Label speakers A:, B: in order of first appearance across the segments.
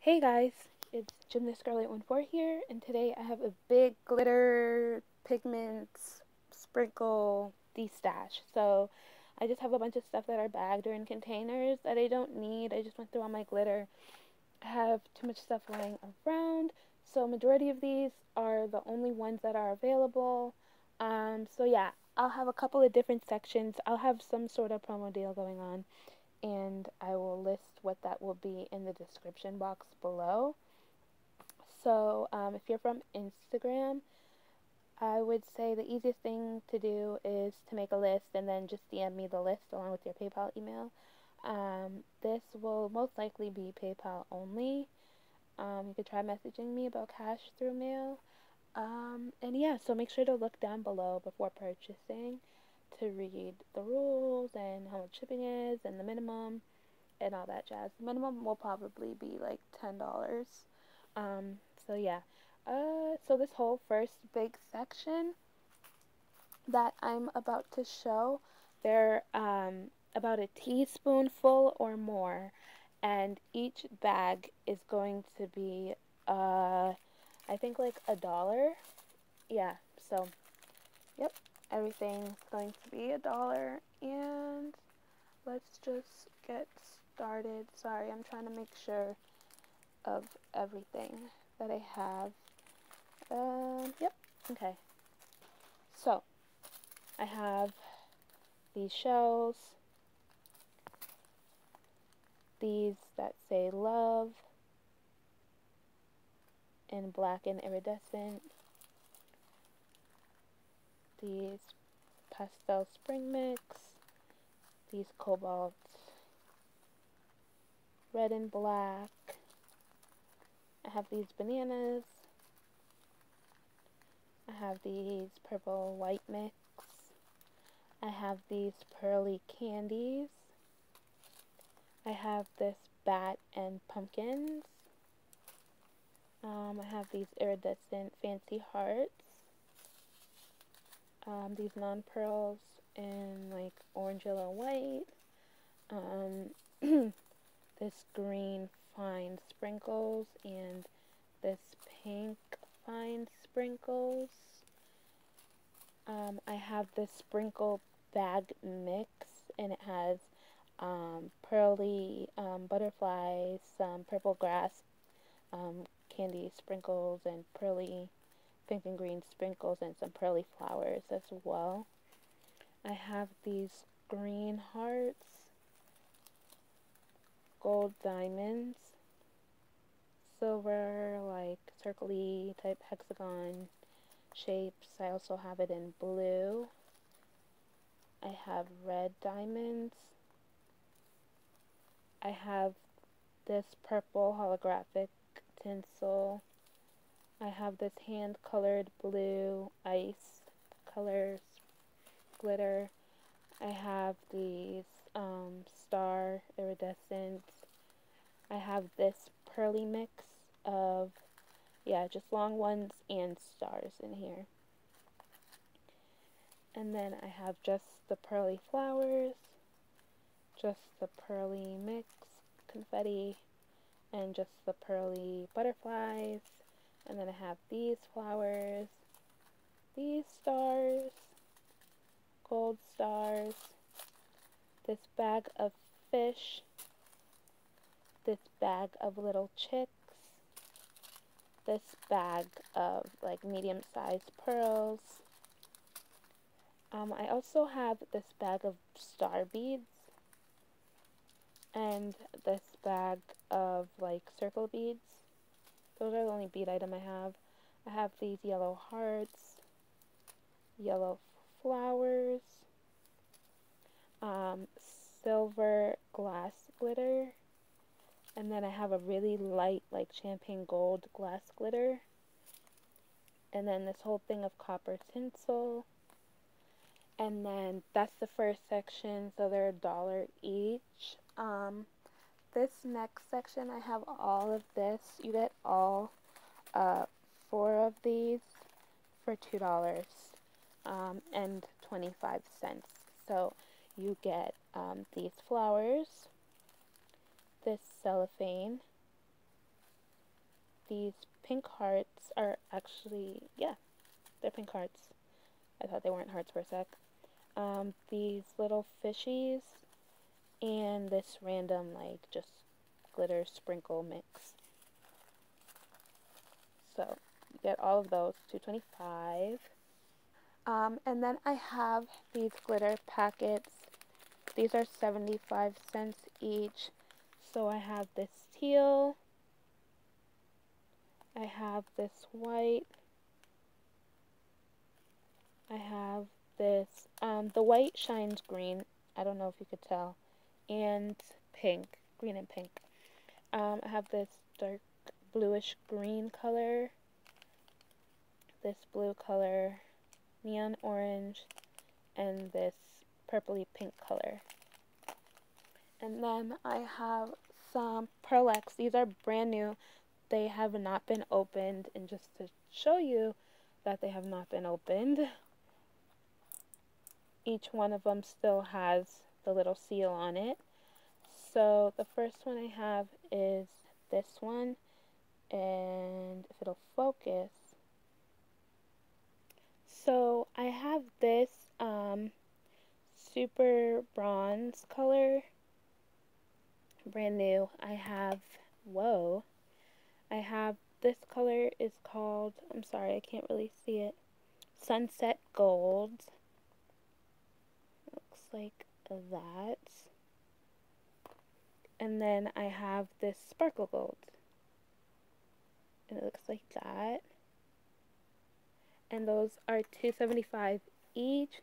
A: Hey guys, it's Gymnast Gurl 814 here, and today I have a big glitter pigments sprinkle de-stash. So I just have a bunch of stuff that are bagged or in containers that I don't need. I just went through all my glitter. I have too much stuff lying around, so majority of these are the only ones that are available. Um, so yeah, I'll have a couple of different sections. I'll have some sort of promo deal going on and I will list what that will be in the description box below. So, um, if you're from Instagram, I would say the easiest thing to do is to make a list and then just DM me the list along with your PayPal email. Um, this will most likely be PayPal only. Um, you could try messaging me about cash through mail. Um, and yeah, so make sure to look down below before purchasing to read the rules and how much shipping is and the minimum and all that jazz. The minimum will probably be like ten dollars. Um, so yeah. Uh, so this whole first big section that I'm about to show, they're um, about a teaspoonful or more, and each bag is going to be uh, I think like a dollar. Yeah. So, yep everything's going to be a dollar and let's just get started. Sorry I'm trying to make sure of everything that I have. Um, yep okay. So I have these shells these that say love in black and iridescent these pastel spring mix, these cobalt red and black. I have these bananas. I have these purple white mix. I have these pearly candies. I have this bat and pumpkins. Um, I have these iridescent fancy hearts um, these nonpareils in like orange, yellow, white. Um, this green fine sprinkles and this pink fine sprinkles. Um, I have this sprinkle bag mix and it has um, pearly um, butterflies, some purple grass um, candy sprinkles, and pearly and green sprinkles and some pearly flowers as well. I have these green hearts, gold diamonds, silver, like circly type hexagon shapes. I also have it in blue. I have red diamonds. I have this purple holographic tinsel I have this hand colored blue ice colors glitter. I have these um, star iridescent. I have this pearly mix of, yeah, just long ones and stars in here. And then I have just the pearly flowers, just the pearly mix confetti, and just the pearly butterflies and then I have these flowers, these stars, gold stars, this bag of fish, this bag of little chicks, this bag of like medium sized pearls. Um, I also have this bag of star beads and this bag of like circle beads. Those are the only bead item I have. I have these yellow hearts, yellow flowers, um, silver glass glitter, and then I have a really light, like champagne gold glass glitter, and then this whole thing of copper tinsel, and then that's the first section, so they're a dollar each. Um, this next section, I have all of this. You get all uh, four of these for $2 um, and 25 cents. So you get um, these flowers, this cellophane, these pink hearts are actually, yeah, they're pink hearts. I thought they weren't hearts for a sec. Um, these little fishies and this random, like, just glitter sprinkle mix. So, you get all of those, 225 um, and then I have these glitter packets. These are 75 cents each. So I have this teal. I have this white. I have this, um, the white shines green. I don't know if you could tell. And pink, green and pink. Um, I have this dark bluish green color. This blue color neon orange, and this purpley pink color. And then I have some Pearl Ex. These are brand new. They have not been opened. And just to show you that they have not been opened, each one of them still has the little seal on it. So the first one I have is this one. And if it'll focus, so I have this um, super bronze color, brand new. I have, whoa, I have this color is called, I'm sorry, I can't really see it, Sunset Gold. Looks like that. And then I have this Sparkle Gold. And it looks like that and those are 275 each.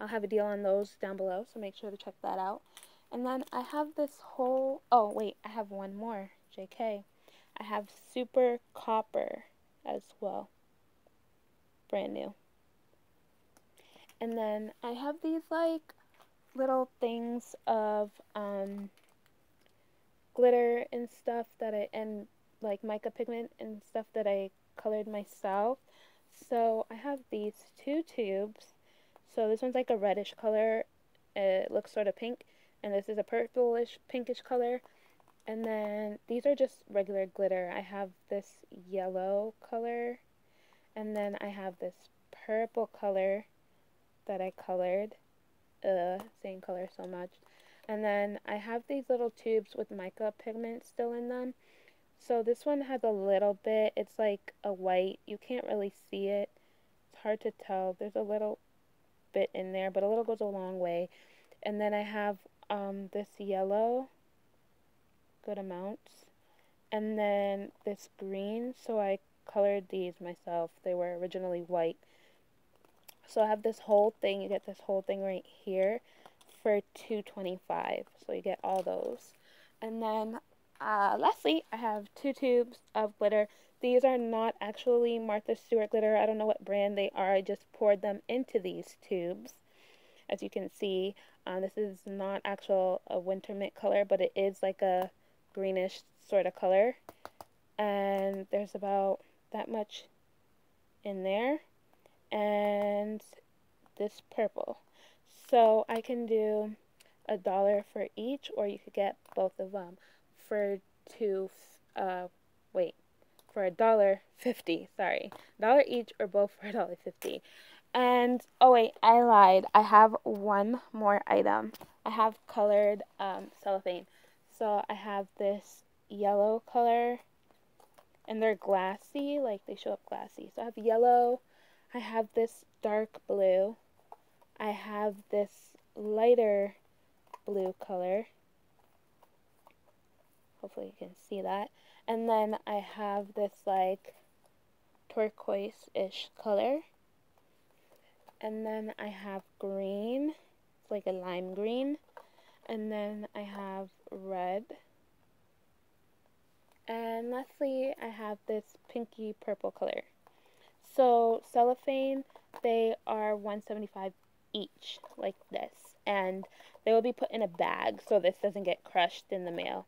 A: I'll have a deal on those down below, so make sure to check that out. And then I have this whole, oh wait, I have one more, JK. I have Super Copper as well, brand new. And then I have these like little things of um, glitter and stuff that I, and like mica pigment and stuff that I colored myself. So I have these two tubes. So this one's like a reddish color. It looks sort of pink. And this is a purplish pinkish color. And then these are just regular glitter. I have this yellow color. And then I have this purple color that I colored. Uh, same color so much. And then I have these little tubes with mica pigment still in them. So this one has a little bit, it's like a white, you can't really see it, it's hard to tell, there's a little bit in there, but a little goes a long way. And then I have um, this yellow, good amounts, and then this green, so I colored these myself, they were originally white. So I have this whole thing, you get this whole thing right here for 225 so you get all those. And then uh, lastly, I have two tubes of glitter. These are not actually Martha Stewart glitter. I don't know what brand they are. I just poured them into these tubes. As you can see, um, this is not actual a winter mint color, but it is like a greenish sort of color. And there's about that much in there. And this purple. So I can do a dollar for each, or you could get both of them for two, uh, wait, for a dollar fifty. Sorry, dollar each or both for a dollar fifty. And oh wait, I lied. I have one more item. I have colored um, cellophane. So I have this yellow color, and they're glassy, like they show up glassy. So I have yellow. I have this dark blue. I have this lighter blue color. Hopefully you can see that. And then I have this like turquoise-ish color. And then I have green. It's like a lime green. And then I have red. And lastly, I have this pinky purple color. So cellophane, they are 175 each, like this. And they will be put in a bag so this doesn't get crushed in the mail.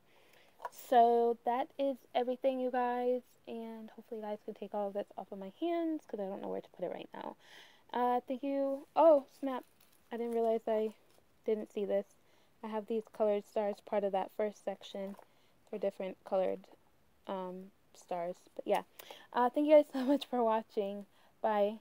A: So that is everything, you guys. And hopefully, you guys can take all of this off of my hands because I don't know where to put it right now. Uh, thank you. Oh, snap. I didn't realize I didn't see this. I have these colored stars part of that first section for different colored um, stars. But yeah, uh, thank you guys so much for watching. Bye.